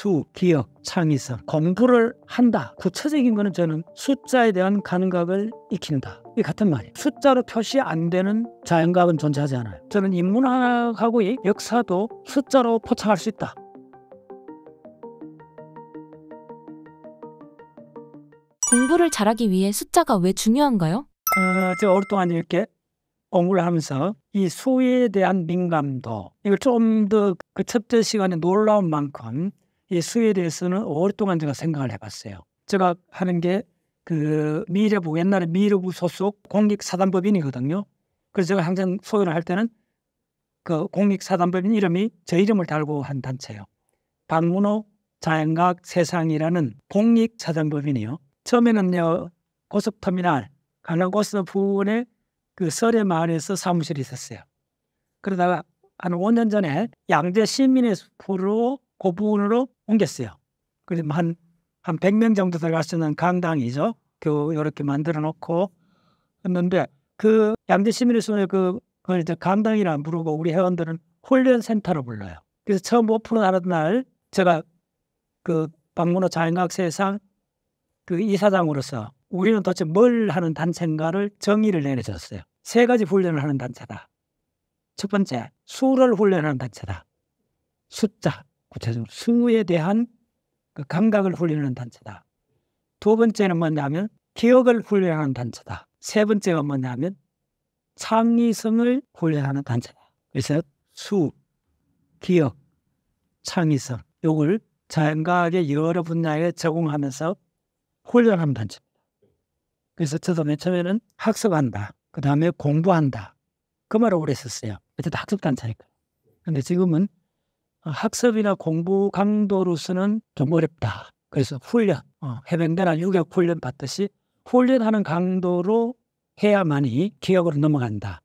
수, 기억, 창의성, 공부를 한다. 구체적인 거는 저는 숫자에 대한 감각을 익힌다. 이 같은 말이에요. 숫자로 표시 안 되는 자연과학은 존재하지 않아요. 저는 인문학하고 역사도 숫자로 포착할 수 있다. 공부를 잘하기 위해 숫자가 왜 중요한가요? 어, 제가 오랫동안 이렇게 공부를 하면서 이 수에 대한 민감도 이걸 좀 더 그 첫째 시간에 놀라운 만큼 이 수에 대해서는 오랫동안 제가 생각을 해봤어요. 제가 하는 게 그 미래부 옛날에 미래부 소속 공익사단법인이거든요. 그래서 제가 항상 소개를 할 때는 그 공익사단법인 이름이 제 이름을 달고 한 단체예요. 박문호 자연과학 세상이라는 공익사단법인이요. 처음에는요 고속터미널 강남 고속 부근에 그 설의 마을에서 사무실이 있었어요. 그러다가 한 5년 전에 양재 시민의 숲으로 그 부분으로 옮겼어요. 그래서 한, 한 100명 정도 들어갈 수 있는 강당이죠. 그, 이렇게 만들어 놓고 했는데 그 양재 시민의 숲에 그, 그걸 이제 강당이라 부르고 우리 회원들은 훈련 센터로 불러요. 그래서 처음 오픈하는 날 제가 그 박문호 자연과학세상 그 이사장으로서 우리는 도대체 뭘 하는 단체인가를 정의를 내려줬어요. 세 가지 훈련을 하는 단체다. 첫 번째, 수를 훈련하는 단체다. 숫자, 구체적으로 수에 대한 그 감각을 훈련하는 단체다. 두 번째는 뭐냐면 기억을 훈련하는 단체다. 세 번째가 뭐냐면 창의성을 훈련하는 단체다. 그래서 수, 기억, 창의성 요걸 자연과학의 여러 분야에 적용하면서 훈련하는 단체입니다. 그래서 저도 맨 처음에는 학습한다. 그 다음에 공부한다. 그 말을 오래 썼어요. 어쨌든 학습 단체니까. 근데 지금은 학습이나 공부 강도로서는 좀 어렵다. 그래서 훈련, 어, 해병대나 유격 훈련 받듯이 훈련하는 강도로 해야만이 기억으로 넘어간다.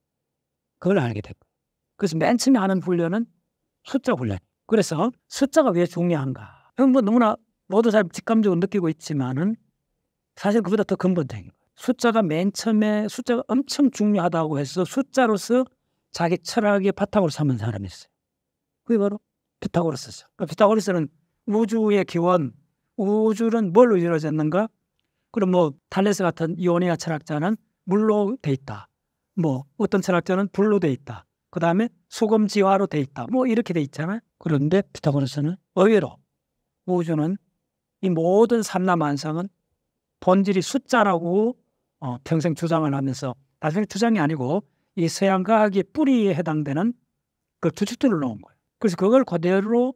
그걸 알게 됐고. 그래서 맨 처음에 하는 훈련은 숫자 훈련. 그래서 숫자가 왜 중요한가? 뭐 너무나 모두 잘 직감적으로 느끼고 있지만은 사실 그보다 더 근본적인 거예요. 숫자가 맨 처음에 숫자가 엄청 중요하다고 해서 숫자로서 자기 철학의 바탕으로 삼은 사람이 있어요. 그게 바로 피타고라스죠. 그러니까 피타고라스는 우주의 기원, 우주는 뭘로 이루어졌는가? 그럼 뭐 탈레스 같은 이오니아 철학자는 물로 돼 있다. 뭐 어떤 철학자는 불로 돼 있다. 그 다음에 수검지화로 돼 있다. 뭐 이렇게 돼 있잖아요. 그런데 피타고라스는 의외로 우주는 이 모든 삼라만상은 본질이 숫자라고 어, 평생 주장을 하면서 나중에 주장이 아니고 이 서양 과학의 뿌리에 해당되는 그 주축들을 놓은 거예요. 그래서 그걸 그대로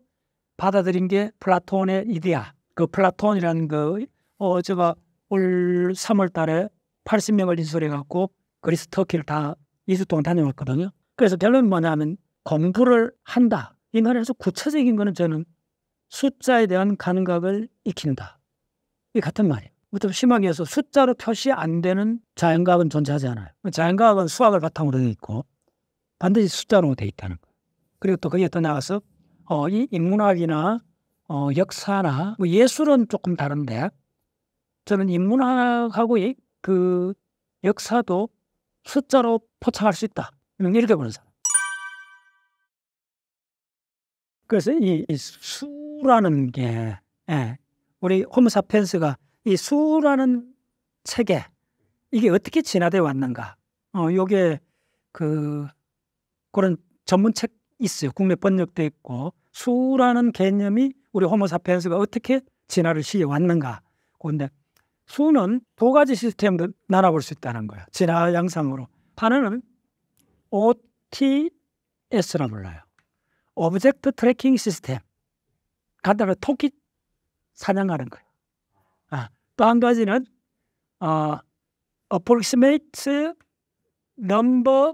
받아들인 게 플라톤의 이데아. 그 플라톤이라는 그, 어, 제가 올 3월 달에 80명을 인솔해 갖고 그리스 터키를 다 2주 동안 다녀왔거든요. 그래서 결론은 뭐냐면 공부를 한다. 이 말에서 구체적인 거는 저는 숫자에 대한 감각을 익힌다. 이 같은 말이에요. 좀 심하게 해서 숫자로 표시 안 되는 자연과학은 존재하지 않아요. 자연과학은 수학을 바탕으로 되어 있고 반드시 숫자로 되어 있다는 거예요. 그리고 또 거기에 또 나가서 어, 이 인문학이나 어, 역사나 뭐 예술은 조금 다른데 저는 인문학하고 그 역사도 숫자로 포착할 수 있다. 이렇게 보는 사람. 그래서 이, 이 수라는 게 예, 우리 호모사피엔스가 이 수라는 체계 이게 어떻게 진화되어 왔는가? 어, 요게 그 그런 전문 책 있어요. 국내 번역돼 있고 수라는 개념이 우리 호모사피엔스가 어떻게 진화를 시해 왔는가? 그런데 수는 두 가지 시스템으로 나눠볼 수 있다는 거예요. 진화 양상으로. 하나는 OTS라 불러요. object tracking system. 간단하게 토끼 사냥하는 거예요. 아, 또 한 가지는 어, approximate number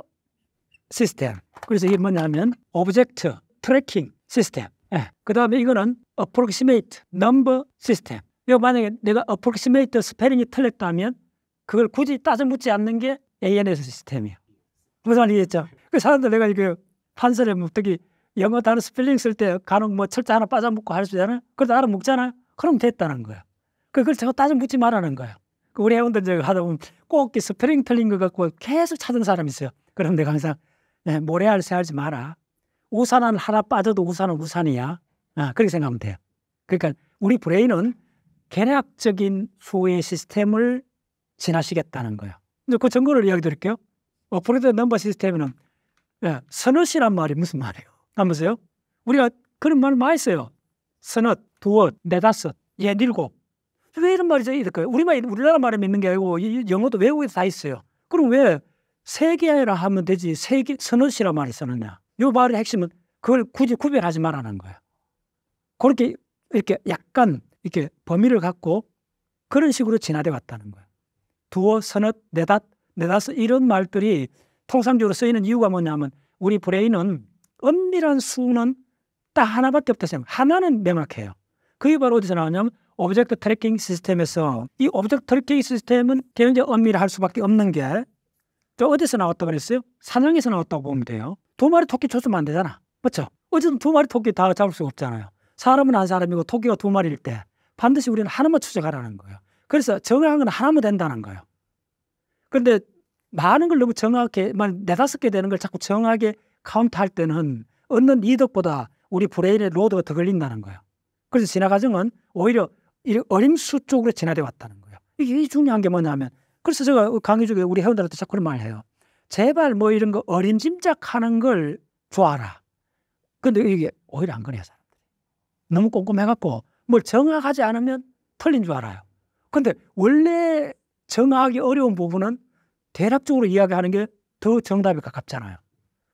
system. 그래서 이게 뭐냐면 object tracking system. 예. 그 다음에 이거는 approximate number system. 이거 만약에 내가 approximate 스펠링이 틀렸다면 그걸 굳이 따져 묻지 않는 게 ANS 시스템이에요. 무슨 말이겠죠? 그 사람들 내가 이거 판서에 뭐 특히 영어 단어 스펠링 쓸 때 간혹 뭐 철자 하나 빠져먹고 할 수 있잖아요. 그래도 알아 먹잖아요. 그럼 됐다는 거예요. 그걸 제가 따져 묻지 말라는 거예요. 그 우리 회원들 하다 보면 꼭 스펠링 틀린 거 갖고 계속 찾는 사람이 있어요. 그럼 내가 항상 네, 모래알 세알리지 마라. 우산은 하나 빠져도 우산은 우산이야. 아, 그렇게 생각하면 돼요. 그러니까 우리 브레인은 개략적인 수의 시스템을 진화시켰다는 거예요. 그 증거를 이야기 드릴게요. approximate number system에는 예, 서넛이란 말이 무슨 말이에요? 보세요. 우리가 그런 말 많이 써요. 서넛, 두엇, 네다섯, 예, 일곱. 왜 이런 말이 있을까요? 우리말, 우리나라 말에 있는 게 아니고 영어도 외국에 다 있어요. 그럼 왜 세 개라 하면 되지 세 개, 서넛이란 말이 쓰느냐? 요 말의 핵심은 그걸 굳이 구별하지 말라는 거예요. 그렇게 이렇게 약간 이렇게 범위를 갖고 그런 식으로 진화돼 왔다는 거예요. 두어, 서너, 네닷, 네다섯 이런 말들이 통상적으로 쓰이는 이유가 뭐냐면 우리 브레인은 엄밀한 수는 딱 하나밖에 없다 생각. 하나는 명확해요. 그게 바로 어디서 나오냐면 object tracking system에서 이 object tracking system은 굉장히 엄밀할 수밖에 없는 게 저 어디서 나왔다고 그랬어요? 사냥에서 나왔다고 보면 돼요. 두 마리 토끼 쫓으면 안 되잖아. 그렇죠? 어쨌든 두 마리 토끼 다 잡을 수가 없잖아요. 사람은 한 사람이고 토끼가 두 마리일 때 반드시 우리는 하나만 추적하라는 거예요. 그래서 정확한 건 하나만 된다는 거예요. 그런데 많은 걸 너무 정확하게, 네다섯 개 되는 걸 자꾸 정확하게 카운트할 때는 얻는 이득보다 우리 브레인의 load가 더 걸린다는 거예요. 그래서 진화 과정은 오히려 어림수 쪽으로 진화돼 왔다는 거예요. 이게 중요한 게 뭐냐면 그래서 제가 강의 중에 우리 회원들한테 자꾸 그런 말 해요. 제발 뭐 이런 거 어림짐작하는 걸 좋아라. 근데 이게 오히려 안 그래요. 너무 꼼꼼해갖고 뭘 정확하지 않으면 틀린 줄 알아요. 근데 원래 정확하기 어려운 부분은 대략적으로 이야기하는 게 더 정답에 가깝잖아요.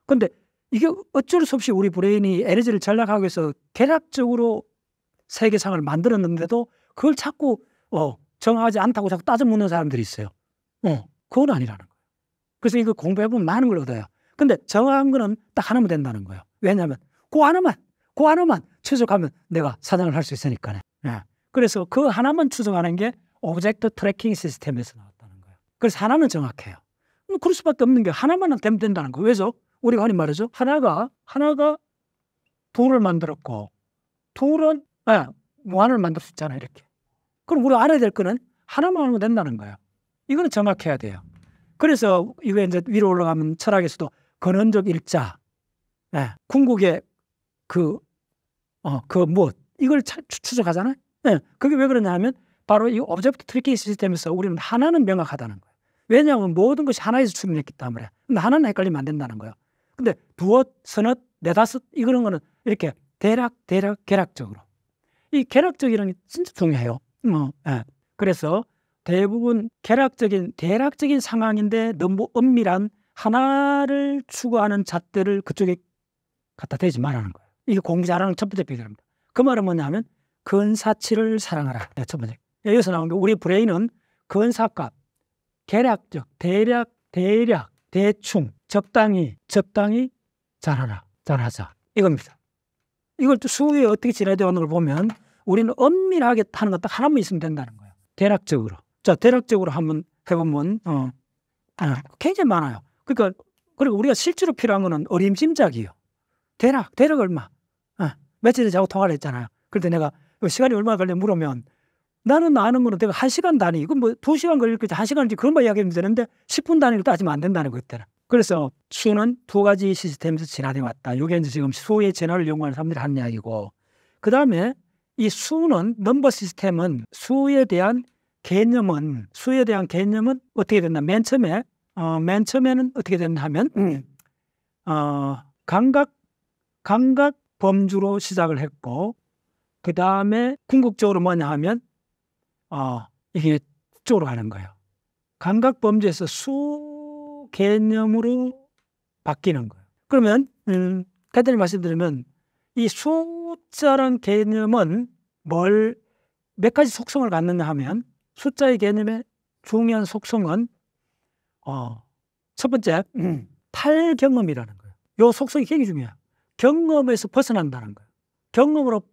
근데 이게 어쩔 수 없이 우리 브레인이 에너지를 전략하기 위해서 계략적으로 세계상을 만들었는데도 그걸 자꾸 어, 정하지 않다고 자꾸 따져 묻는 사람들이 있어요. 어, 그건 아니라는 거예요. 그래서 이거 공부해보면 많은 걸 얻어요. 근데 정확한 거는 딱 하나면 된다는 거예요. 왜냐하면 그 하나만, 그 하나만 추적하면 내가 사냥을 할 수 있으니까요. 네. 그래서 그 하나만 추적하는 게 object tracking system에서 나왔다는 거예요. 그래서 하나는 정확해요. 그럴 수밖에 없는 게 하나만 되면 된다는 거예요. 왜죠? 우리가 흔히 말하죠. 하나가 하나가 둘을 만들었고 둘은 아, 무한을 만들 수 있잖아요. 이렇게. 그럼 우리가 알아야 될 거는 하나만 하면 된다는 거예요. 이거는 정확해야 돼요. 그래서 이거 이제 위로 올라가면 철학에서도 근원적 일자, 네, 궁극의 그, 어, 그 무엇, 이걸 차, 추적하잖아요. 네, 그게 왜 그러냐 하면 바로 이 object tracking system에서 우리는 하나는 명확하다는 거예요. 왜냐하면 모든 것이 하나에서 출현했기 때문에. 하나는 헷갈리면 안 된다는 거예요. 근데 두엇, 서넛, 네다섯 이런 거는 이렇게 대략, 대략, 개략적으로. 이 계략적이라는 게 진짜 중요해요. 어, 예. 그래서 대부분 계략적인 대략적인 상황인데 너무 엄밀한 하나를 추구하는 잣들을 그쪽에 갖다 대지 말라는 거예요. 이게 공부 잘하는 첫 번째 비결입니다. 그 말은 뭐냐면 근사치를 사랑하라. 네, 첫 번째. 여기서 나온 게 우리 브레인은 근사값, 계략적, 대략, 대략, 대충, 적당히, 적당히 잘하라, 잘하자. 이겁니다. 이걸 또 수위에 어떻게 지나되어 오는 걸 보면 우리는 엄밀하게 타는 것 딱 하나만 있으면 된다는 거예요. 대략적으로. 자, 대략적으로 한번 해보면, 어, 아, 굉장히 많아요. 그러니까, 그리고 우리가 실제로 필요한 거는 어림짐작이에요. 대략, 대략 얼마? 어, 며칠 전에 자고 통화를 했잖아요. 때 내가 시간이 얼마 걸려 물으면 나는 아는 거는 내가 한 시간 단위, 이건 뭐 두 시간 걸릴 거지, 한 시간인지 그런 거 이야기하면 되는데 10분 단위로 따지면 안 된다는 거 있잖아. 그래서 수는 두 가지 시스템에서 진화돼 왔다. 이게 이제 지금 수의 진화를 연구하는 사람들이 하는 이야기고, 그 다음에 이 수는 넘버 시스템은 수에 대한 개념은 수에 대한 개념은 어떻게 됐나? 맨 처음에 어, 맨 처음에는 어떻게 됐나 하면 음. 어, 감각 감각 범주로 시작을 했고 그 다음에 궁극적으로 뭐냐 하면 어, 이게 쪽으로 가는 거예요. 감각 범주에서 수 개념으로 바뀌는 거예요. 그러면 음, 간단히 말씀드리면 이 숫자란 개념은 뭘 몇 가지 속성을 갖느냐 하면 숫자의 개념의 중요한 속성은 어, 첫 번째 음, 탈경험이라는 거예요. 요 속성이 굉장히 중요해요. 경험에서 벗어난다는 거예요. 경험으로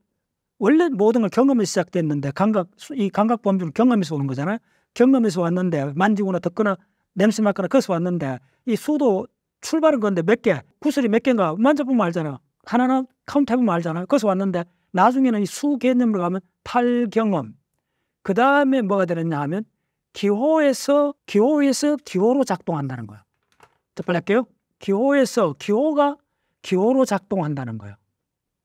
원래 모든 걸 경험에서 시작됐는데 감각 이 감각 범주는 경험에서 오는 거잖아요. 경험에서 왔는데 만지거나 듣거나 냄새 맡거나 거기서 왔는데 이 수도 출발은 건데 몇 개, 구슬이 몇 개인가 만져보면 알잖아요. 하나는 카운트 해보면 알잖아요. 거기서 왔는데 나중에는 이 수 개념으로 가면 탈경험. 그 다음에 뭐가 되느냐 하면 기호에서 기호에서 기호로 작동한다는. 더 빨리 할게요. 기호에서 기호가 기호로 작동한다는 거예요.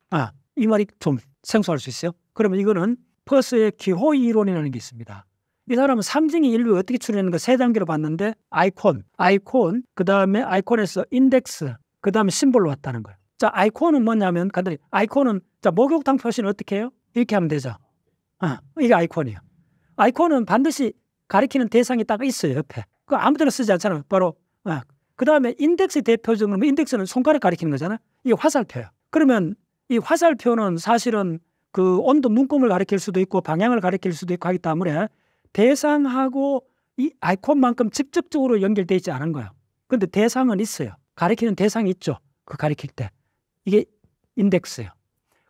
아, 이 말이 좀 생소할 수 있어요. 그러면 이거는 퍼스의 기호 이론이라는 게 있습니다. 이 사람은 상징이 인류에 어떻게 출현하는가 세 단계로 봤는데 아이콘, 아이콘, 그 다음에 아이콘에서 인덱스, 그 다음에 심볼로 왔다는 거예요. 자, 아이콘은 뭐냐면 간단히 아이콘은 자 목욕탕 표시는 어떻게 해요? 이렇게 하면 되죠. 아, 이게 아이콘이에요. 아이콘은 반드시 가리키는 대상이 딱 있어요 옆에. 그 아무데나 쓰지 않잖아요. 바로 아, 그 다음에 인덱스 대표적으로 뭐 인덱스는 손가락 가리키는 거잖아. 이게 화살표예요. 그러면 이 화살표는 사실은 그 온도 눈금을 가리킬 수도 있고 방향을 가리킬 수도 있고 하기 때문에 대상하고 이 아이콘만큼 직접적으로 연결되어 있지 않은 거예요. 근데 대상은 있어요. 가리키는 대상이 있죠. 그 가리킬 때. 이게 인덱스예요.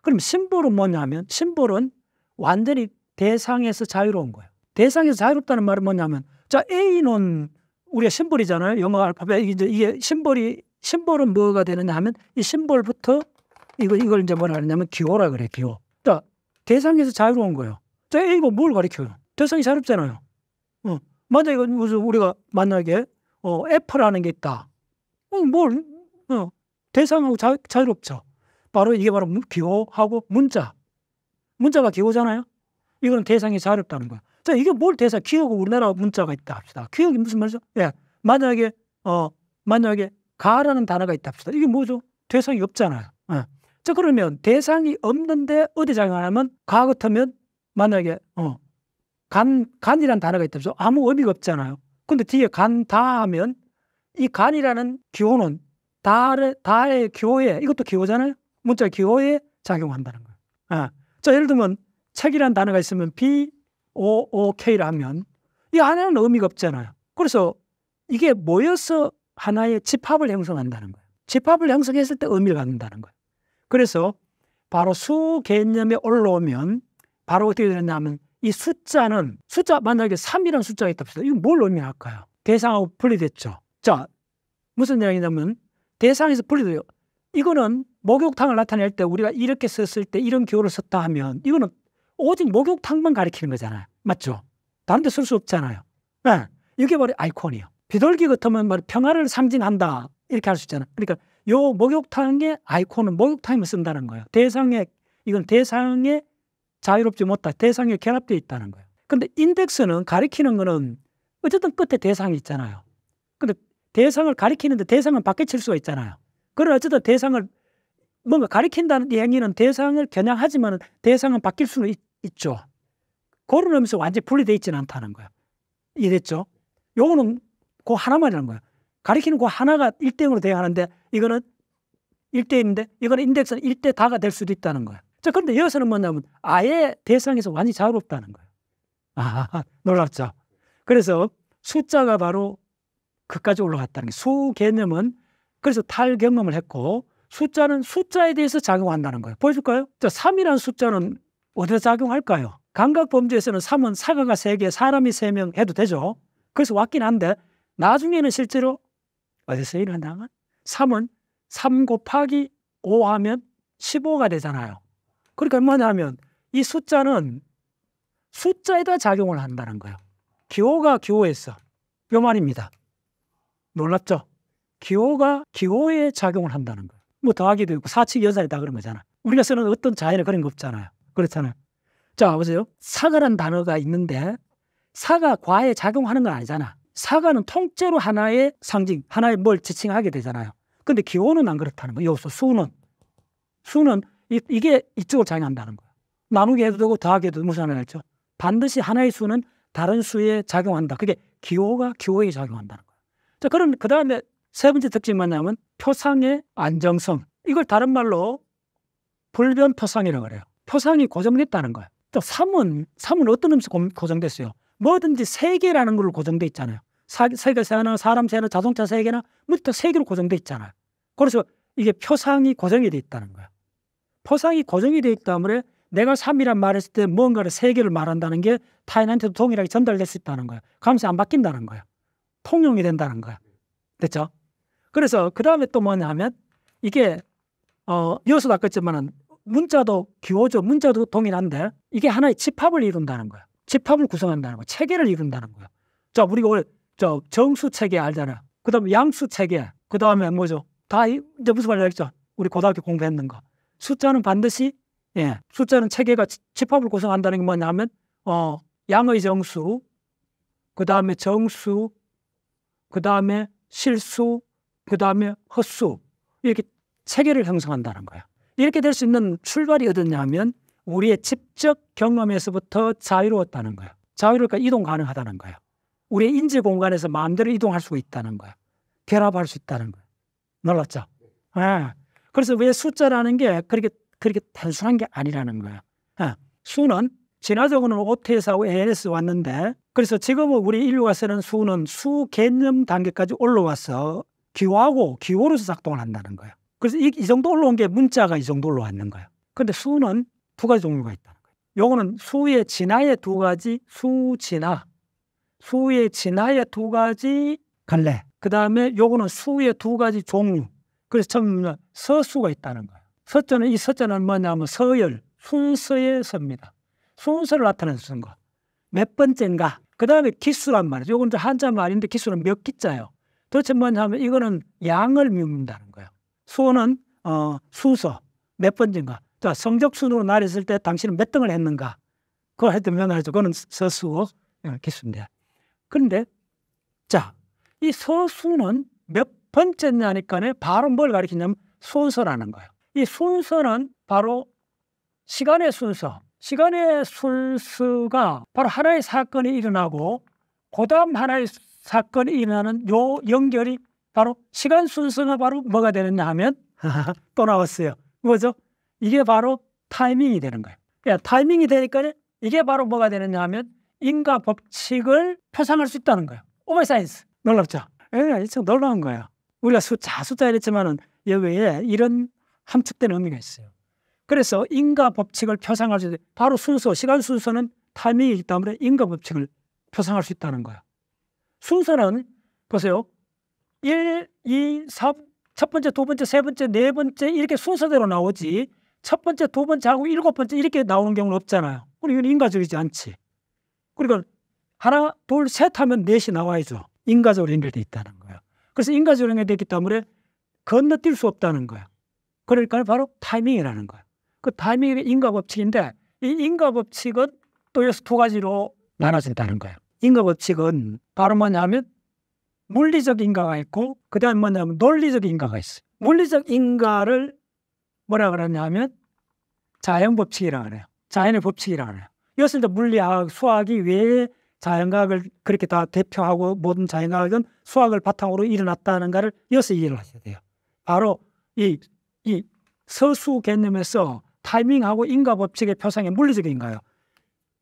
그럼 symbol은 뭐냐면 symbol은 완전히 대상에서 자유로운 거예요. 대상에서 자유롭다는 말은 뭐냐면 자 A는 우리가 symbol이잖아요. 영어 알파벳 이제 이게 symbol이 symbol은 뭐가 되느냐 하면 이 symbol부터 이거 이걸 이제 뭐라 하냐면 기호라 그래 기호. 자 대상에서 자유로운 거예요. 자 A가 뭘 가리켜요? 대상이 자유롭잖아요. 어. 만약에 무슨 우리가 만약에 어, F라는 게 있다. 어, 뭘 어, 대상하고 자, 자유롭죠. 바로 이게 바로 기호하고 문자. 문자가 기호잖아요. 이거는 대상이 자유롭다는 거야. 자, 이게 뭘 대상? 기호가 우리나라 문자가 있다 합시다. 기억이 무슨 말이죠? 예. 만약에 어 만약에 가라는 단어가 있다 합시다. 이게 뭐죠? 대상이 없잖아요. 예. 자, 그러면 대상이 없는데 어디 작용하냐면 가 같으면 만약에 어 간, 간이라는 단어가 있다 죠 아무 의미가 없잖아요. 근데 뒤에 간, 다 하면 이 간이라는 기호는 다의, 다의 기호에, 이것도 기호잖아요. 문자 기호에 작용한다는 거예요. 아. 자, 예를 들면 책이라는 단어가 있으면 B, O, O, K를 하면 이 안에는 의미가 없잖아요. 그래서 이게 모여서 하나의 집합을 형성한다는 거예요. 집합을 형성했을 때 의미를 갖는다는 거예요. 그래서 바로 수 개념에 올라오면 바로 어떻게 되냐면 이 숫자는 숫자 만약에 3이라는 숫자가 있다 합시다. 이거 뭘 의미할까요? 대상하고 분리됐죠. 자, 무슨 이야기냐면 대상에서 분리돼요. 이거는 목욕탕을 나타낼 때 우리가 이렇게 썼을 때 이런 기호를 썼다 하면 이거는 오직 목욕탕만 가리키는 거잖아요. 맞죠? 다른 데 쓸 수 없잖아요. 네. 이게 바로 아이콘이에요. 비둘기 같으면 말 평화를 상징한다. 이렇게 할 수 있잖아요. 그러니까 요 목욕탕의 아이콘은 목욕탕에 쓴다는 거예요. 대상에 이건 대상에 자유롭지 못하다. 대상에 결합되어 있다는 거예요. 근데 인덱스는 가리키는 거는 어쨌든 끝에 대상이 있잖아요. 근데 대상을 가리키는데 대상은 바뀌어 칠 수가 있잖아요. 그러나 어쨌든 대상을 뭔가 가리킨다는 행위는 대상을 겨냥하지만 대상은 바뀔 수는 있, 죠 그런 의미에서 완전히 분리되어 있지는 않다는 거예요. 이해됐죠? 요거는 그 하나만이라는 거예요. 가리키는 그 하나가 1대0으로 돼야 하는데 이거는 1대1인데 이거는 인덱스는 1대 다가 될 수도 있다는 거예요. 자, 그런데 여기서는 뭐냐면 아예 대상에서 완전히 자유롭다는 거예요. 아, 놀랍죠? 그래서 숫자가 바로 그까지 올라갔다는 게 수 개념은 그래서 탈 경험을 했고 숫자는 숫자에 대해서 작용한다는 거예요. 보여줄까요? 자, 3이라는 숫자는 어디서 작용할까요? 감각 범죄에서는 3은 사과가 3개, 사람이 3명 해도 되죠. 그래서 왔긴 한데 나중에는 실제로 어디서 일어나면 3은 3 곱하기 5 하면 15가 되잖아요. 그러니까 뭐냐면 이 숫자는 숫자에다 작용을 한다는 거예요. 기호가 기호에서 요 말입니다. 놀랍죠? 기호가 기호에 작용을 한다는 거예요. 뭐 더하기도 있고 사칙 연산이 다 그런 거잖아. 우리가 쓰는 어떤 자연에 그런 거 없잖아요. 그렇잖아요. 자, 보세요. 사과란 단어가 있는데 사가 과에 작용하는 건 아니잖아. 사과는 통째로 하나의 상징, 하나의 뭘 지칭하게 되잖아요. 근데 기호는 안 그렇다는 거예요. 요소 수는 수는 이, 이게 이쪽으로 작용한다는 거예요. 나누게 해도 되고 더하게 해도 무슨 하나 있죠. 반드시 하나의 수는 다른 수에 작용한다. 그게 기호가 기호에 작용한다는 거예요. 자, 그럼 그 다음에 세 번째 특징이 뭐냐면 표상의 안정성. 이걸 다른 말로 불변 표상이라고 그래요. 표상이 고정됐다는 거예요. 또 3은, 3은 어떤 음식 고정됐어요? 뭐든지 세계라는 걸로 고정돼 있잖아요. 세계 세나 사람 세나 자동차 세계나 뭐다 세계로 고정돼 있잖아요. 그래서 이게 표상이 고정이 돼 있다는 거예요. 포상이 고정이 있기 때문에 내가 3이란 말했을 때 뭔가를 세 개를 말한다는 게 타인한테도 동일하게 전달될 수 있다는 거예요. 감시 안 바뀐다는 거예요. 통용이 된다는 거예요. 됐죠? 그래서 그 다음에 또 뭐냐 하면 이게 어, 이어서도 아까 했지만은 문자도 기호죠. 문자도 동일한데 이게 하나의 집합을 이룬다는 거예요. 집합을 구성한다는 거예요. 체계를 이룬다는 거예요. 자, 우리가 원래 저 정수 체계 알잖아요. 그 다음에 양수 체계, 그 다음에 뭐죠? 다 이제 무슨 말인지 알겠죠? 우리 고등학교 공부했는 거. 숫자는 반드시 예. 숫자는 체계가 지- 집합을 구성한다는 게 뭐냐면 어, 양의 정수, 그 다음에 정수, 그 다음에 실수, 그 다음에 헛수 이렇게 체계를 형성한다는 거예요. 이렇게 될 수 있는 출발이 어디냐면 우리의 직접 경험에서부터 자유로웠다는 거예요. 자유롭게 이동 가능하다는 거예요. 우리의 인지 공간에서 마음대로 이동할 수 있다는 거예요. 결합할 수 있다는 거예요. 놀랐죠? 예. 그래서 왜 숫자라는 게 그렇게 그렇게 단순한 게 아니라는 거예요. 예. 수는 진화적으로는 오테스하고 ANS 왔는데 그래서 지금은 우리 인류가 쓰는 수는 수 개념 단계까지 올라와서 기호하고 기호로서 작동을 한다는 거예요. 그래서 이, 이 정도 올라온 게 문자가 이 정도 올라왔는 거예요. 근데 수는 두 가지 종류가 있다는 거예요. 요거는 수의 진화의 두 가지 수진화, 수의 진화의 두 가지 갈래. 그 다음에 요거는 수의 두 가지 종류. 그래서 처음 서수가 있다는 거예요. 서자는 이 서자는 뭐냐면 서열, 순서의 서입니다. 순서를 나타내는 쓰는 거. 몇 번째인가. 그 다음에 기수란 말이죠. 요건 한자 말인데 기수는 몇 기자예요. 도대체 뭐냐면 이거는 양을 묻는다는 거예요. 수는 어, 순서 몇 번째인가. 자 성적 순으로 나랬을 때 당신은 몇 등을 했는가. 그걸 하여튼 면하죠. 그거는 서수 어, 기수인데. 그런데 자 이 서수는 몇 번째냐니까 바로 뭘 가리키냐면 순서라는 거예요. 이 순서는 바로 시간의 순서, 시간의 순서가 바로 하나의 사건이 일어나고 그다음 하나의 사건이 일어나는 요 연결이 바로 시간 순서가 바로 뭐가 되느냐 하면 또 나왔어요. 뭐죠? 이게 바로 타이밍이 되는 거예요. 야, 타이밍이 되니까 이게 바로 뭐가 되느냐 하면 인과 법칙을 표상할 수 있다는 거예요. Oh my science. 놀랍죠? 예, 참 놀라운 거예요. 우리가 숫자, 숫자 이랬지만은 여기에 이런 함축된 의미가 있어요. 그래서 인과 법칙을 표상할 수 있는 바로 순서, 시간 순서는 타이밍이기 때문에 인과 법칙을 표상할 수 있다는 거예요. 순서는 보세요. 1, 2, 3, 첫 번째, 두 번째, 세 번째, 네 번째 이렇게 순서대로 나오지 첫 번째, 두 번째 하고 일곱 번째 이렇게 나오는 경우는 없잖아요. 이건 인과적이지 않지. 그리고 하나, 둘, 셋 하면 넷이 나와야죠. 인과적으로 연결돼 있다는 거예요. 그래서 인과적으로 연결돼 있기 때문에 건너뛸 수 없다는 거예요. 그러니까 바로 타이밍이라는 거예요. 그 타이밍이 인과 법칙인데 이 인과 법칙은 또 여기서 두 가지로 나눠진다는 거예요. 인과 법칙은 바로 뭐냐면 물리적 인과가 있고 그다음 뭐냐면 논리적 인과가 있어요. 물리적 인과를 뭐라 그러냐면 자연 법칙이라 그래요. 자연의 법칙이라 그래요. 이것을 이제 물리학, 수학이 왜 자연과학을 그렇게 다 대표하고 모든 자연과학은 수학을 바탕으로 일어났다는가를 이어서 이해를 하셔야 돼요. 바로 이, 이 서수 개념에서 타이밍하고 인과 법칙의 표상의 물리적 인가요.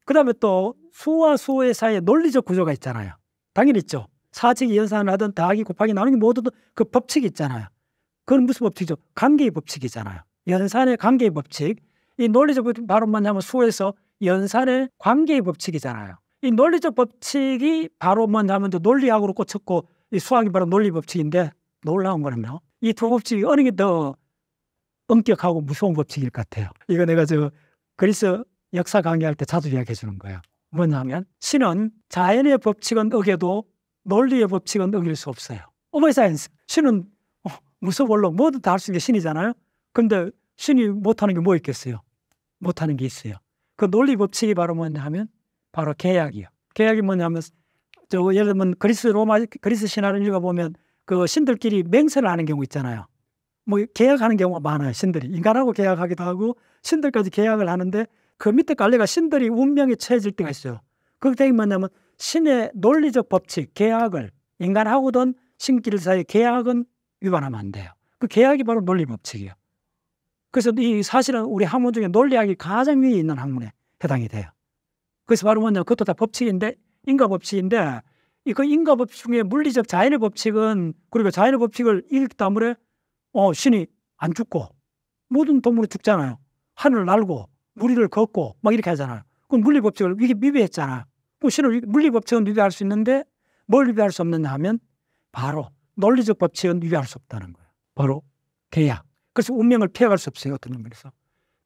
그 다음에 또 수와 수의 사이에 논리적 구조가 있잖아요. 당연히 있죠. 사칙이 연산을 하든 더하기 곱하기 나누기 모두 그 법칙이 있잖아요. 그건 무슨 법칙이죠? 관계의 법칙이잖아요. 연산의 관계의 법칙. 이 논리적 법칙 바로 뭐냐면 수에서 연산의 관계의 법칙이잖아요. 이 논리적 법칙이 바로 뭐냐면 또 논리학으로 꽂혔고 이 수학이 바로 논리 법칙인데 놀라운 거는요. 이 두 법칙이 어느 게 더 엄격하고 무서운 법칙일 것 같아요. 이거 내가 저 그리스 역사 강의할 때 자주 이야기해 주는 거예요. 뭐냐면 신은 자연의 법칙은 어겨도 논리의 법칙은 어길 수 없어요. Oh my science. 신은 어, 무소불위로 뭐든 다할 수 있는 게 신이잖아요. 근데 신이 못하는 게 뭐 있겠어요? 못하는 게 있어요. 그 논리 법칙이 바로 뭐냐 하면 바로 계약이요. 계약이 뭐냐면 저 예를 들면 그리스 로마 그리스 신화를 읽어보면 그 신들끼리 맹세를 하는 경우 있잖아요. 뭐 계약하는 경우가 많아요. 신들이 인간하고 계약하기도 하고 신들까지 계약을 하는데 그 밑에 깔래가 신들이 운명에 처해질 때가 있어요. 그게 뭐냐면 신의 논리적 법칙 계약을 인간하고든 신길 사이 계약은 위반하면 안 돼요. 그 계약이 바로 논리 법칙이에요. 그래서 이 사실은 우리 학문 중에 논리학이 가장 위에 있는 학문에 해당이 돼요. 그래서 바로 뭐냐 그것도 다 법칙인데 인과 법칙인데 이그 인과 법칙 중에 물리적 자연의 법칙은 그리고 자연의 법칙을 읽기 때문에 어 신이 안 죽고 모든 동물이 죽잖아요. 하늘을 날고 무리를 걷고 막 이렇게 하잖아요. 그럼 물리 법칙을 이게 미비했잖아요. 그 신을 물리 법칙은 위배할 수 있는데 뭘 위배할 수 없느냐 하면 바로 논리적 법칙은 위배할 수 없다는 거예요. 바로 계약. 그래서 운명을 피해갈 수 없어요. 어떤 면에서.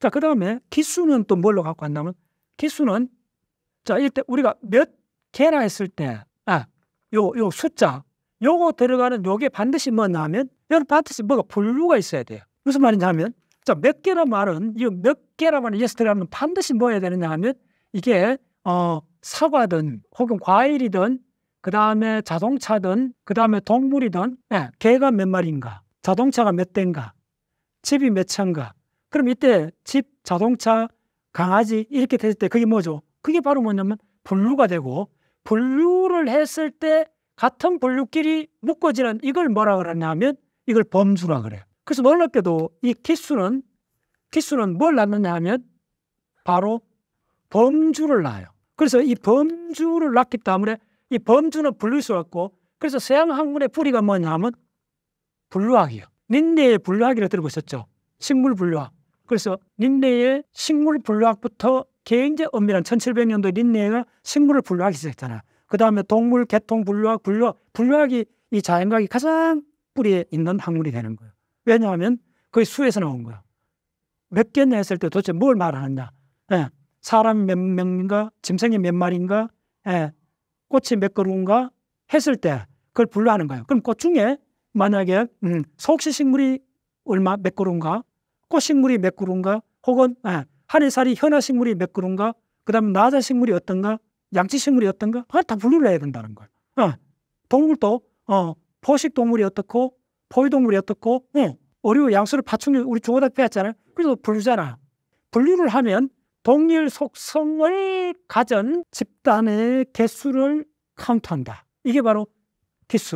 자, 그 다음에 기수는 또 뭘로 갖고 왔냐면 기수는 자, 이때 우리가 몇 개나 했을 때, 아, 요, 요 숫자, 요거 들어가는 요게 반드시 뭐냐 하면, 여기 반드시 뭐가 분류가 있어야 돼요. 무슨 말인지 하면, 자, 몇 개란 말은 이 몇 개란 말은 예 들어가면 반드시 뭐 해야 되느냐 하면 이게 어 사과든 혹은 과일이든 그 다음에 자동차든 그 다음에 동물이든 예, 개가 몇 마리인가? 자동차가 몇 대인가? 집이 몇 차인가? 그럼 이때 집 자동차 강아지 이렇게 됐을 때 그게 뭐죠? 그게 바로 뭐냐면 분류가 되고 분류를 했을 때 같은 분류끼리 묶어지는 이걸 뭐라 그러냐면 이걸 범주라 그래요 그래서 놀랍게도 이 키수는 키수는 뭘 낳느냐 하면 바로 범주를 낳아요 그래서 이 범주를 낳기 때문에 이 범주는 없고 그래서 서양 학문의 뿌리가 뭐냐 하면 분류학이요. 린네의 분류학이라 들어보셨죠? 식물 분류학. 그래서 린네의 식물 분류학부터 굉장히 엄밀한 1700년도 린네가 식물을 분류하기 시작했잖아요. 그 다음에 동물 개통 분류학, 분류학, 분류학이 이 자연과학이 가장 뿌리에 있는 학문이 되는 거예요. 왜냐하면 거의 수에서 나온 거예요. 몇 개냐 했을 때 도대체 뭘 말하느냐. 예, 사람 몇 명인가, 짐승이 몇 마리인가, 예, 꽃이 몇 그루인가? 했을 때 그걸 분류하는 거예요. 그럼 꽃 중에 만약에 음, 속시 식물이 얼마 몇 그루인가, 꽃식물이 몇 그루인가, 혹은 예, 한해살이 현화 식물이 몇 그루인가, 그다음에 나자 식물이 어떤가, 양치 식물이 어떤가, 다 분류를 해야 된다는 거예요. 어, 동물도 어, 포식 동물이 어떻고, 포유동물이 어떻고, 어, 어류 양수를 파충류 우리 중고등학교 배웠잖아요. 그래서 분류잖아. 분류를 하면 동일 속성을 가진 집단의 개수를 카운트한다. 이게 바로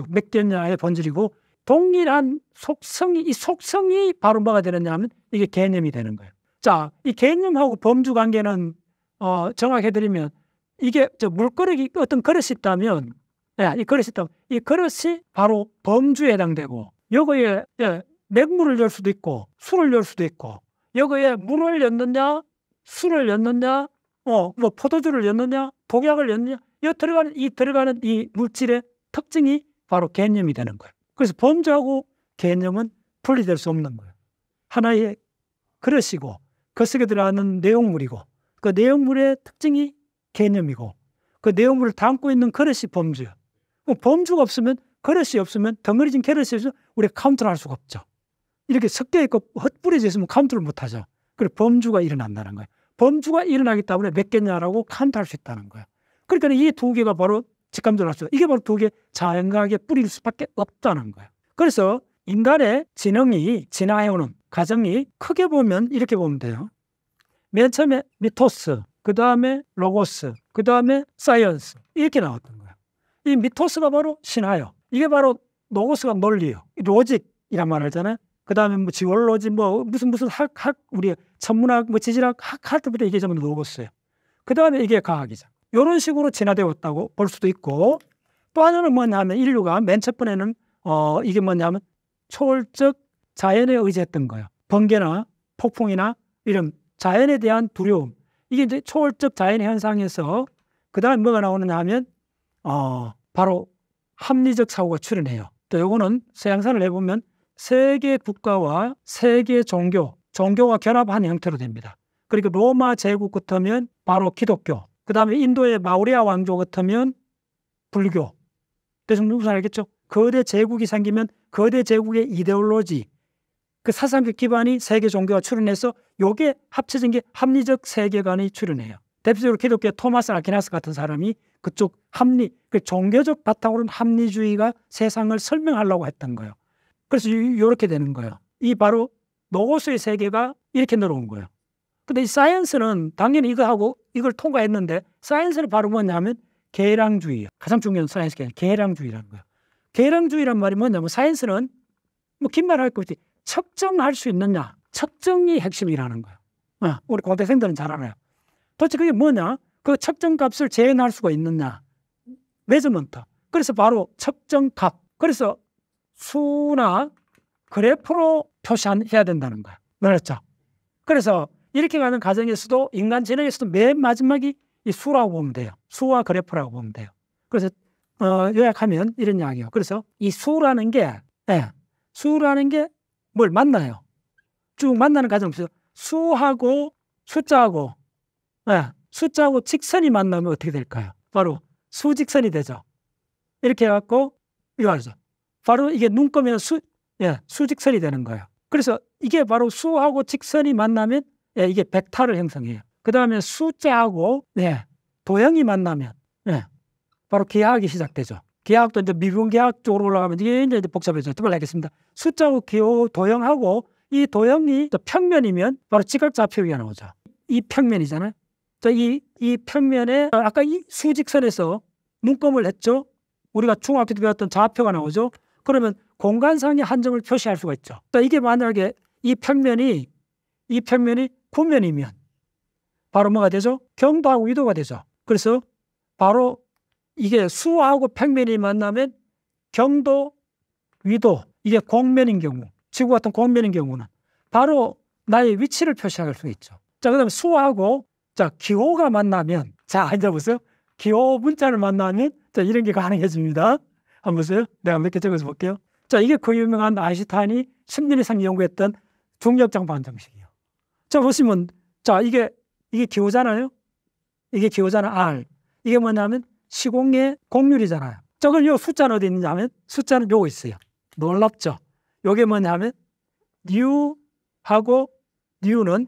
몇 개냐의 본질이고 동일한 속성이 이 속성이 바로 뭐가 되느냐 하면 이게 개념이 되는 거예요. 자, 이 개념하고 범주 관계는 어, 정확해 드리면 이게 저 물그릇이 어떤 그릇이 있다면 예, 이 그릇이 있다면 이 그릇이 바로 범주에 해당되고 여기에 예, 맹물을 열 수도 있고 술을 열 수도 있고 여기에 물을 넣느냐 술을 넣느냐, 어, 뭐 포도주를 넣느냐, 독약을 넣느냐, 이 들어가는 이 들어가는 이 물질의 특징이 바로 개념이 되는 거예요. 그래서 범주하고 개념은 분리될 수 없는 거예요. 하나의 그릇이고 그 속에 들어가는 내용물이고 그 내용물의 특징이 개념이고 그 내용물을 담고 있는 그릇이 범주예요. 뭐 범주가 없으면 그릇이 없으면 덩어리진 그릇이 없으면 우리가 카운트를 할 수가 없죠. 이렇게 섞여 있고 헛뿌려져 있으면 카운트를 못 하죠. 그리고 범주가 일어난다는 거예요. 범주가 일어나기 때문에 몇 개냐라고 카운트할 수 있다는 거예요. 그러니까 이 두 개가 바로 직감적으로 수 이게 바로 두 개 자연과학의 뿌릴 수밖에 없다는 거예요. 그래서 인간의 지능이 진화해오는 과정이 크게 보면 이렇게 보면 돼요. 맨 처음에 미토스, 그 다음에 로고스, 그 다음에 science 이렇게 나왔던 거예요. 이 미토스가 바로 신화요. 이게 바로 로고스가 논리요. 로직이란 말 하잖아요. 그 다음에 뭐 지올로지 뭐 무슨 무슨 학, 학 우리 천문학 뭐 지질학 학 할 때부터 이게 전부 녹았어요. 그 다음에 이게 과학이죠. 이런 식으로 진화되었다고 볼 수도 있고 또 하나는 뭐냐면 인류가 맨 첫 번에는 어 이게 뭐냐면 초월적 자연에 의지했던 거예요. 번개나 폭풍이나 이런 자연에 대한 두려움 이게 이제 초월적 자연 현상에서 그 다음에 뭐가 나오느냐 하면 어 바로 합리적 사고가 출현해요. 또 요거는 서양산을 해보면 세계 국가와 세계 종교, 종교가 결합한 형태로 됩니다. 그리고 로마 제국 같으면 바로 기독교, 그 다음에 인도의 마우리아 왕조 같으면 불교. 대충 무슨 알겠죠? 거대 제국이 생기면 거대 제국의 이데올로지, 그 사상적 기반이 세계 종교가 출현해서 요게 합쳐진 게 합리적 세계관이 출현해요. 대표적으로 기독교 토마스 아퀴나스 같은 사람이 그쪽 합리, 그 종교적 바탕으로는 합리주의가 세상을 설명하려고 했던 거예요. 그래서 이렇게 되는 거예요. 이 바로 로고스의 세계가 이렇게 늘어온 거예요. 근데 이 science는 당연히 이거 하고 이걸 통과했는데 science는 바로 뭐냐면 계량주의. 가장 중요한 science가 계량주의라는 거예요. 계량주의란 말이 뭐냐면 science는 뭐 긴 말할것 없이 측정할 수 있느냐. 측정이 핵심이라는 거예요. 어, 우리 공대생들은 잘 알아요. 도대체 그게 뭐냐? 그 측정값을 재현할 수가 있느냐. measurement. 그래서 바로 측정값. 그래서 수나 그래프로 표시해야 된다는 거야. 그렇죠? 그래서 이렇게 가는 과정에서도 인간 지능에서도 맨 마지막이 이 수라고 보면 돼요. 수와 그래프라고 보면 돼요. 그래서 어, 요약하면 이런 이야기예요. 그래서 이 수라는 게 예, 수라는 게 뭘 만나요. 쭉 만나는 과정에서 수하고 숫자하고 예, 숫자하고 직선이 만나면 어떻게 될까요? 바로 수직선이 되죠. 이렇게 해갖고 이거 알죠. 바로 이게 눈금면 수, 예, 수직선이 되는 거예요. 그래서 이게 바로 수하고 직선이 만나면 예, 이게 벡터를 형성해요. 그 다음에 숫자하고 네, 도형이 만나면 네, 바로 기하학이 시작되죠. 기하학도 이제 미분기하학 쪽으로 올라가면 이게 이제 복잡해져. 두번 하겠습니다. 숫자하고 기호 도형하고 이 도형이 평면이면 바로 직각 좌표기가 나오죠. 이 평면이잖아요. 자, 이, 이 평면에 아까 이 수직선에서 눈금을 했죠. 우리가 중학교 때 배웠던 좌표가 나오죠. 그러면 공간상의 한정을 표시할 수가 있죠. 자, 이게 만약에 이 평면이 이 평면이 구면이면 바로 뭐가 되죠? 경도하고 위도가 되죠. 그래서 바로 이게 수하고 평면이 만나면 경도, 위도 이게 공면인 경우 지구 같은 공면인 경우는 바로 나의 위치를 표시할 수 있죠. 자, 그 다음에 수하고 자, 기호가 만나면 자, 앉아 보세요. 기호 문자를 만나면 자, 이런 게 가능해집니다. 한번 보세요. 내가 몇 개 적어서 볼게요. 자, 이게 그 유명한 아인슈타인이 10년 이상 연구했던 중력장 반정식이에요. 자, 보시면 자, 이게 이게 기호잖아요. 이게 기호잖아 R. 이게 뭐냐면 시공의 공률이잖아요. 자, 그럼 요 숫자는 어디 있느냐 하면 숫자는 요거 있어요. 놀랍죠? 요게 뭐냐면 뉴하고 뉴는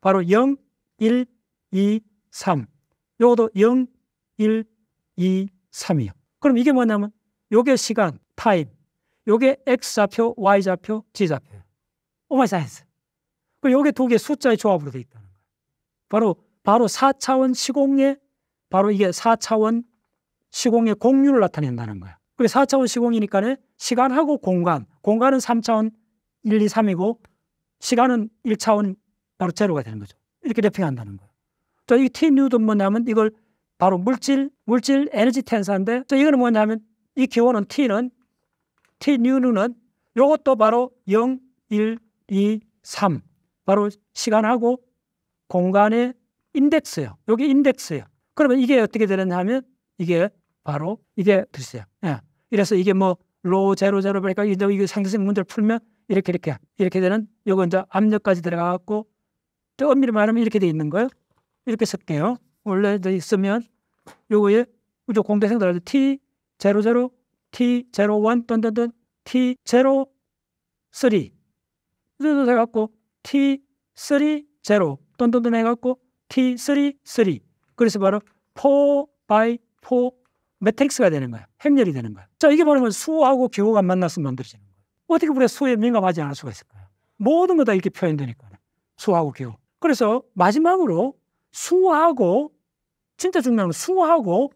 바로 0, 1, 2, 3. 요것도 0, 1, 2, 3이요. 그럼 이게 뭐냐면 요게 시간, time. 요게 X좌표, Y좌표, Z좌표예요. Oh my science. 그 요게 두 개 숫자의 조합으로 되어 있다는 거예요. 바로 바로 4차원 시공의 바로 이게 4차원 시공의 곡률을 나타낸다는 거예요. 그게 4차원 시공이니까 시간하고 공간, 공간은 3차원 1, 2, 3이고 시간은 1차원 바로 제로가 되는 거죠. 이렇게 래핑한다는 거예요. 자, 이 T 뉴도 뭐냐면 이걸 바로 물질, 물질 에너지 텐사인데 자, 이거는 뭐냐면 이 기호는 T는 T 뉴는 이것도 바로 0, 1, 2, 3 바로 시간하고 공간의 인덱스예요. 여기 인덱스예요. 그러면 이게 어떻게 되느냐 하면 이게 바로 이게 글쎄요. 예. 이래서 이게 뭐로 제로 제로 그러니까 이게 상대성 문제를 풀면 이렇게 이렇게 이렇게 되는 요거 이제 압력까지 들어가갖고 또 엄밀히 말하면 이렇게 돼 있는 거예요. 이렇게 쓸게요. 원래 있으면 요거에 우주 공대생들 T zero zero T zero one 던던던 T zero three 이렇게 해갖고 T three zero 던던던 해갖고 T three three 그래서 바로 4 by 4 매트릭스가 되는 거야. 행렬이 되는 거야. 자, 이게 바로 수하고 기호가 만나서 만들어지는 거야. 어떻게 우리가 수에 민감하지 않을 수가 있을까요? 모든 거 다 이렇게 표현되니까. 수하고 기호. 그래서 마지막으로 수하고 진짜 중요한 건 수하고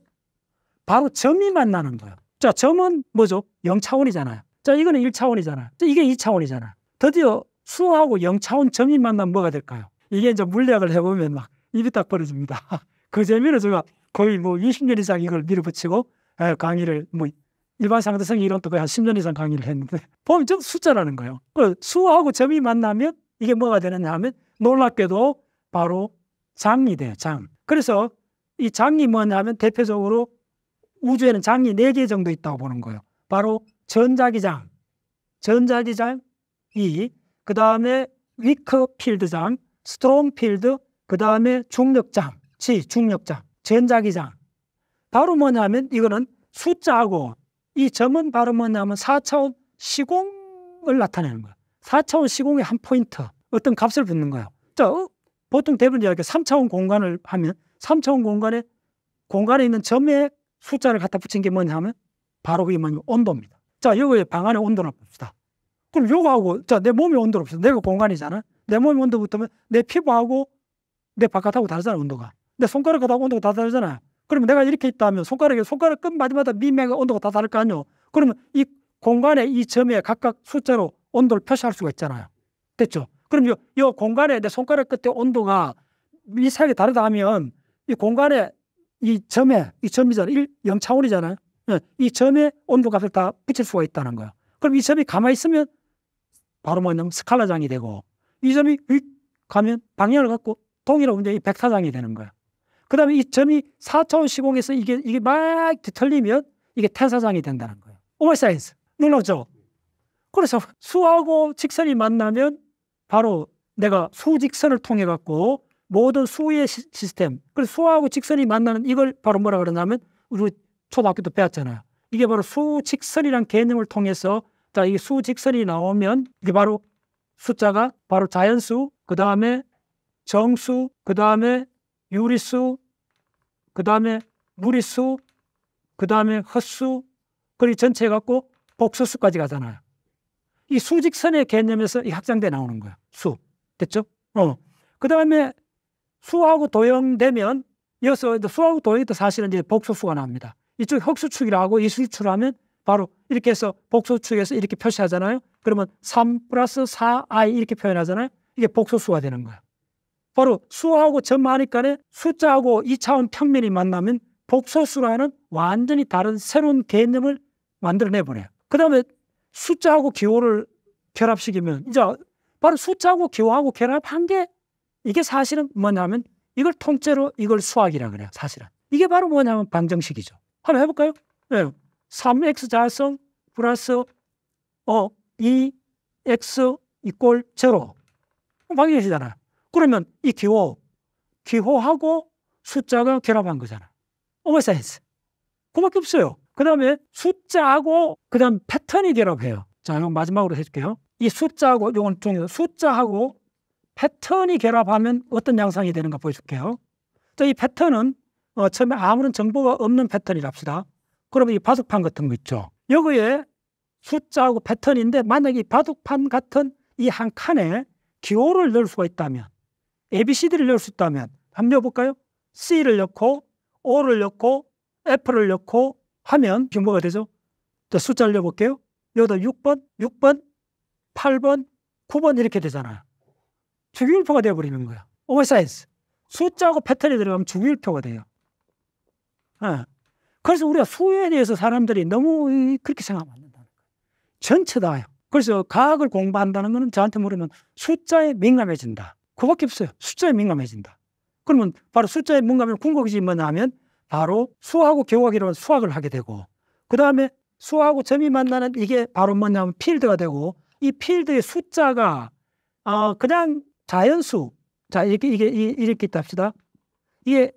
바로 점이 만나는 거예요. 자, 점은 뭐죠? 0차원이잖아요. 자, 이거는 1차원이잖아요. 자, 이게 2차원이잖아요. 드디어 수하고 0차원 점이 만나면 뭐가 될까요? 이게 이제 물리학을 해보면 막 입이 딱 벌어집니다. 그 재미로 제가 거의 뭐 20년 이상 이걸 밀어붙이고 강의를 뭐 일반 상대성 이론도 거의 한 10년 이상 강의를 했는데 보면 좀 숫자라는 거예요. 그 수하고 점이 만나면 이게 뭐가 되느냐 하면 놀랍게도 바로 장이 돼요. 장. 그래서 이 장이 뭐냐면 대표적으로 우주에는 장이 4개 정도 있다고 보는 거예요. 바로 전자기장, 전자기장 이, 그 다음에 weak field장, strong field, 그 다음에 중력장, 지, 중력장, 전자기장. 바로 뭐냐면 이거는 숫자하고 이 점은 바로 뭐냐면 4차원 시공을 나타내는 거예요. 4차원 시공의 한 포인트, 어떤 값을 붙는 거예요. 자, 어? 보통 대부분 이렇게 3차원 공간을 하면 3차원 공간에 공간에 있는 점에 숫자를 갖다 붙인 게 뭐냐 하면 바로 그게 뭐냐면 온도입니다. 자, 요거의 방안의 온도를 봅시다. 그럼 요거하고 자, 내 몸의 온도를 봅시다. 내가 공간이잖아. 내 몸의 온도 붙으면 내 피부하고 내 바깥하고 다르잖아, 온도가. 내 손가락하고 온도가 다 다르잖아. 그러면 내가 이렇게 있다면 손가락에 손가락 끝마디마다 미맥의 온도가 다 다를 거 아니요. 그러면 이 공간에 이 점에 각각 숫자로 온도를 표시할 수가 있잖아요. 됐죠? 그럼 요, 요 공간에 내 손가락 끝에 온도가 미세하게 다르다 하면 이 공간에 이 점에 이 점이잖아. 1, 0차원이잖아요. 예, 이 점에 온도 값을 다 붙일 수가 있다는 거예요. 그럼 이 점이 가만히 있으면 바로 뭐냐면 스칼라장이 되고 이 점이 휙 가면 방향을 갖고 동일한 이제 벡터장이 되는 거예요. 그 다음에 이 점이 4차원 시공에서 이게, 이게 막 뒤틀리면 이게 텐서장이 된다는 거예요. Oh my science. 놀랍죠? 그래서 수하고 직선이 만나면 바로 내가 수 직선을 통해 갖고 모든 수의 시스템, 그래서 수하고 직선이 만나는 이걸 바로 뭐라 그러냐면 우리 초등학교 때 배웠잖아요. 이게 바로 수 직선이란 개념을 통해서 자, 이 수 직선이 나오면 이게 바로 숫자가 바로 자연수, 그 다음에 정수, 그 다음에 유리수, 그 다음에 무리수, 그 다음에 헛수, 그리고 전체 해갖고 복수수까지 가잖아요. 이 수직선의 개념에서 이 확장돼 나오는 거야. 수. 됐죠? 어. 그 다음에 수하고 도형되면 이어서 수하고 도형도 사실은 이제 복수수가 나옵니다. 이쪽 흑수축이라고 하고 이 수축을 하면 바로 이렇게 해서 복수축에서 이렇게 표시하잖아요. 그러면 3 플러스 4i 이렇게 표현하잖아요. 이게 복수수가 되는 거야. 바로 수하고 점하니까 숫자하고 2차원 평면이 만나면 복소수라는 완전히 다른 새로운 개념을 만들어내 버려요. 그 다음에 숫자하고 기호를 결합시키면 이제 바로 숫자하고 기호하고 결합한 게 이게 사실은 뭐냐면 이걸 통째로 이걸 수학이라 그래요. 사실은 이게 바로 뭐냐면 방정식이죠. 한번 해볼까요? 네. 3x 자승 플러스 어 2x equal 제로 방정식이잖아요. 그러면 이 기호 기호하고 숫자가 결합한 거잖아. 오버사이즈. 그밖에 없어요. 그 다음에 숫자하고 그 다음 패턴이 결합해요. 자, 이건 마지막으로 해줄게요. 이 숫자하고 이건 중에서 숫자하고 패턴이 결합하면 어떤 양상이 되는가 보여줄게요. 자, 이 패턴은 어, 처음에 아무런 정보가 없는 패턴이랍시다. 그러면 이 바둑판 같은 거 있죠. 여기에 숫자하고 패턴인데 만약에 이 바둑판 같은 이 한 칸에 기호를 넣을 수가 있다면 ABCD를 넣을 수 있다면 한번 넣어볼까요? C를 넣고 O를 넣고 F를 넣고 하면 뭐가 되죠? 자, 숫자를 넣어볼게요. 여기다 6번, 6번, 8번, 9번 이렇게 되잖아요. 주기율표가 되어버리는 거야. 오버사이즈. 숫자하고 패턴이 들어가면 주기율표가 돼요. 네. 그래서 우리가 수에 대해서 사람들이 너무 그렇게 생각하면 안 된다는 거예요. 전체 다요. 그래서 과학을 공부한다는 것은 저한테 물으면 숫자에 민감해진다. 그밖에 없어요. 숫자에 민감해진다. 그러면 바로 숫자에 민감하면 궁극이 뭐냐면 바로 수하고 교학이라는 수학을 하게 되고 그 다음에 수하고 점이 만나는 이게 바로 뭐냐면 필드가 되고 이 필드의 숫자가 어 그냥 자연수 자 이렇게 이게 이렇게 있다 합시다. 이게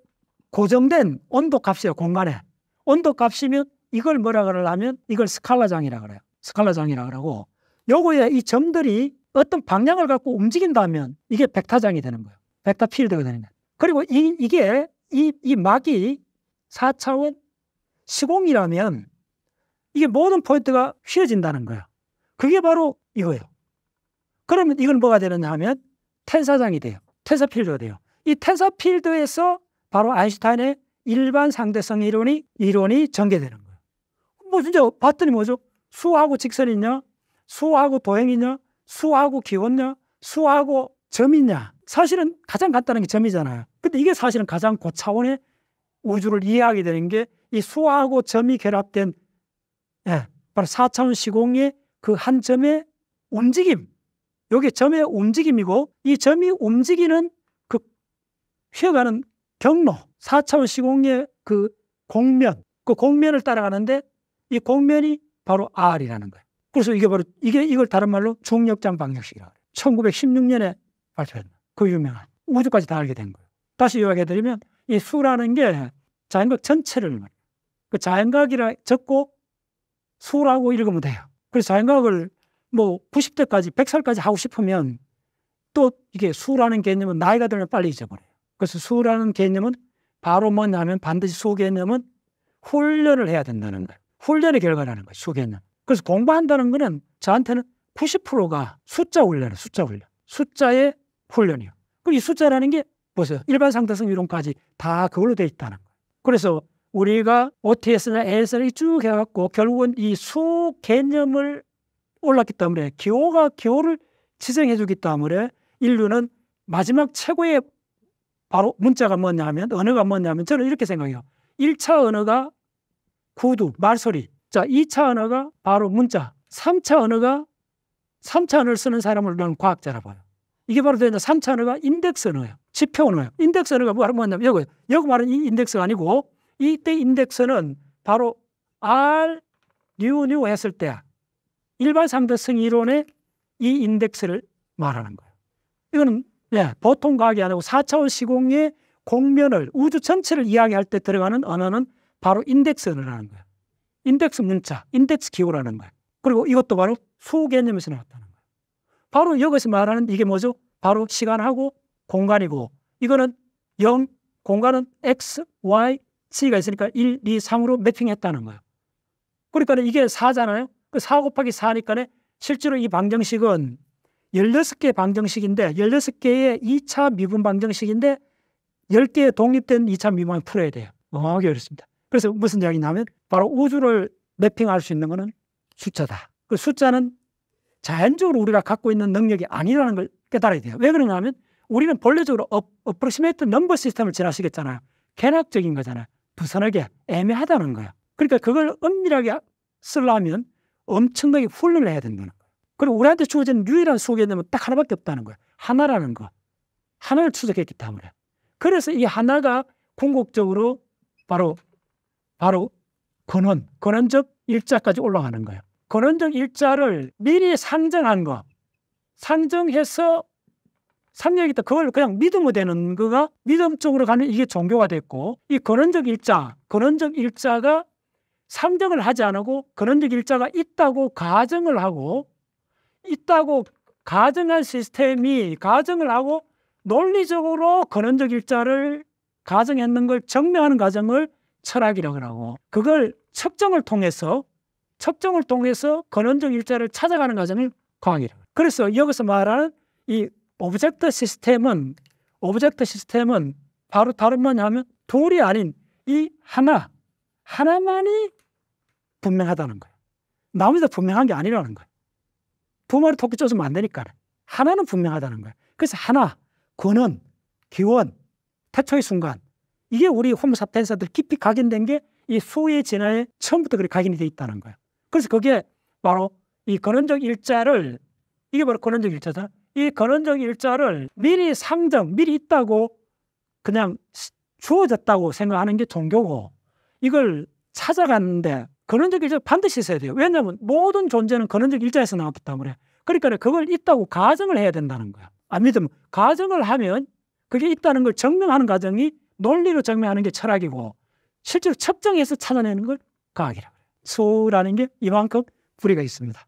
고정된 온도 값이에요 공간에. 온도 값이면 이걸 뭐라 그러려면 이걸 스칼라장이라 그래요. 스칼라장이라 그러고 요거에 이 점들이 어떤 방향을 갖고 움직인다면 이게 벡터장이 되는 거예요. 벡터 필드가 되는 거예요. 그리고 이, 이게 이, 이 막이 4차원 시공이라면 이게 모든 포인트가 휘어진다는 거예요. 그게 바로 이거예요. 그러면 이건 뭐가 되느냐 하면 텐사장이 돼요. 텐사 필드가 돼요. 이 텐사 필드에서 바로 아인슈타인의 일반 상대성 이론이 이론이 전개되는 거예요. 뭐 진짜 봤더니 뭐죠? 수하고 직선이냐? 수하고 도형이냐? 수하고 기원냐? 수하고 점이냐? 사실은 가장 간단한 게 점이잖아요. 근데 이게 사실은 가장 고차원의 우주를 이해하게 되는 게 이 수하고 점이 결합된 예, 바로 4차원 시공의 그 한 점의 움직임. 여기 점의 움직임이고 이 점이 움직이는 그 휘어가는 경로, 4차원 시공의 그 공면, 그 공면을 따라가는데 이 공면이 바로 R이라는 거예요. 그래서 이게 바로 이게 이걸 다른 말로 중력장 방정식이라고 해요. 1916년에 발표했나. 그 유명한 우주까지 다 알게 된 거예요. 다시 요약해 드리면 이 수라는 게 자연각 전체를 그 자연각이라 적고 수라고 읽으면 돼요. 그래서 자연각을 뭐 90대까지 100살까지 하고 싶으면 또 이게 수라는 개념은 나이가 들면 빨리 잊어버려요. 그래서 수라는 개념은 바로 뭐냐면 반드시 수 개념은 훈련을 해야 된다는 거예요. 훈련의 결과라는 거예요. 수 개념. 그래서 공부한다는 거는 저한테는 90%가 숫자 훈련이에요. 숫자 훈련. 숫자의 훈련이요. 그이 숫자라는 게 보세요. 일반 상대성 이론까지 다 그걸로 돼 있다는 거예요. 그래서 우리가 OTS나 AS를 쭉 해갖고 결국은 이 수 개념을 올랐기 때문에 기호가 기호를 지정해 주기 때문에 인류는 마지막 최고의 바로 문자가 뭐냐면 언어가 뭐냐면 저는 이렇게 생각해요. 1차 언어가 구두, 말소리. 자, 2차 언어가 바로 문자. 3차 언어가 3차 언어를 쓰는 사람을 나는 과학자라 봐요. 이게 바로 되는 3차 언어가 인덱스 언어예요. 지표 언어예요. 인덱스 언어가 뭐냐면 여기, 여기 말하는 이 인덱스가 아니고 이때 인덱스는 바로 R, 뮤, 뉴 했을 때 일반 상대성 이론의 이 인덱스를 말하는 거예요. 이거는 예, 보통 과학이 아니고 4차원 시공의 공면을 우주 전체를 이야기할 때 들어가는 언어는 바로 인덱스 언어라는 거예요. 인덱스 문자, 인덱스 기호라는 거예요. 그리고 이것도 바로 수 개념에서 나왔다는 거예요. 바로 여기서 말하는 이게 뭐죠? 바로 시간하고 공간이고 이거는 0, 공간은 x, y, z가 있으니까 1, 2, 3으로 매핑했다는 거예요. 그러니까 이게 4잖아요. 그4 곱하기 4니까 실제로 이 방정식은 16개의 방정식인데 16개의 2차 미분 방정식인데 10개의 독립된 2차 미분을 풀어야 돼요. 멍하게 어렵습니다. 그래서 무슨 이야기냐면 바로 우주를 매핑할 수 있는 것은 숫자다. 그 숫자는 자연적으로 우리가 갖고 있는 능력이 아니라는 걸 깨달아야 돼요. 왜 그러냐면 우리는 본래적으로 어, 어프로시메이트 넘버 시스템을 지나시겠잖아요. 개락적인 거잖아요. 부선하게 애매하다는 거예요. 그러니까 그걸 엄밀하게 쓰려면 엄청나게 훈련을 해야 된다는 거예요. 그리고 우리한테 주어진 유일한 수개념은 딱 하나밖에 없다는 거예요. 하나라는 거. 하나를 추적했기 때문에. 그래서 이 하나가 궁극적으로 바로 바로 근원, 근원적 일자까지 올라가는 거예요. 근원적 일자를 미리 상정한 거, 상정해서 상정했다. 그걸 그냥 믿으면 되는 거가 믿음 쪽으로 가는 이게 종교가 됐고 이 근원적 일자, 근원적 일자가 상정을 하지 않고 근원적 일자가 있다고 가정을 하고 있다고 가정한 시스템이 가정을 하고 논리적으로 근원적 일자를 가정했는 걸 증명하는 과정을 철학이라고 하고 그걸 측정을 통해서 측정을 통해서 근원적 일자를 찾아가는 과정을 과학이라고 그래서 여기서 말하는 이 object 시스템은 object 시스템은 바로 다른 뭐냐면 둘이 아닌 이 하나 하나만이 분명하다는 거예요. 나머지도 분명한 게 아니라는 거예요. 두 마리 토끼 쫓으면 안 되니까 하나는 분명하다는 거예요. 그래서 하나, 근원, 기원, 태초의 순간 이게 우리 홈 사피엔스들 깊이 각인된 게 이 수의 진화에 처음부터 그렇게 각인이 돼 있다는 거예요. 그래서 그게 바로 이 근원적 일자를 이게 바로 근원적 일자다. 이 근원적 일자를 미리 상정, 미리 있다고 그냥 주어졌다고 생각하는 게 종교고 이걸 찾아갔는데 근원적 일자 반드시 있어야 돼요. 왜냐하면 모든 존재는 근원적 일자에서 나왔기 때문에 그러니까 그걸 있다고 가정을 해야 된다는 거야. 안 믿으면 가정을 하면 그게 있다는 걸 증명하는 과정이 논리로 증명하는 게 철학이고 실제로 측정해서 찾아내는 걸 과학이라고 해요. 수라는 게 이만큼 뿌리가 있습니다.